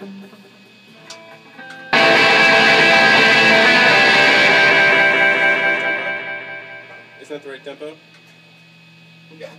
Is that the right tempo? Yeah.